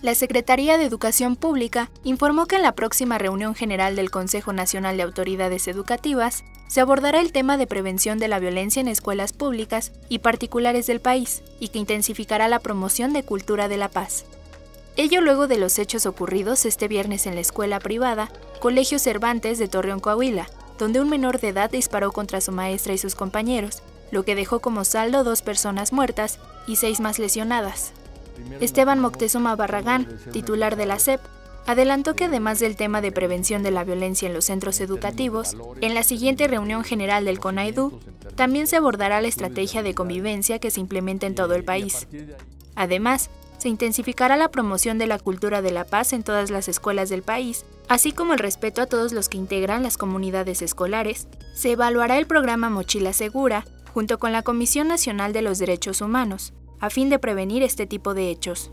La Secretaría de Educación Pública informó que en la próxima reunión general del Consejo Nacional de Autoridades Educativas se abordará el tema de prevención de la violencia en escuelas públicas y particulares del país y que intensificará la promoción de cultura de la paz. Ello luego de los hechos ocurridos este viernes en la escuela privada Colegio Cervantes de Torreón, Coahuila, donde un menor de edad disparó contra su maestra y sus compañeros, lo que dejó como saldo dos personas muertas y seis más lesionadas. Esteban Moctezuma Barragán, titular de la SEP, adelantó que además del tema de prevención de la violencia en los centros educativos, en la siguiente reunión general del CONAIDU también se abordará la estrategia de convivencia que se implementa en todo el país. Además, se intensificará la promoción de la cultura de la paz en todas las escuelas del país, así como el respeto a todos los que integran las comunidades escolares. Se evaluará el programa Mochila Segura, junto con la Comisión Nacional de los Derechos Humanos, a fin de prevenir este tipo de hechos.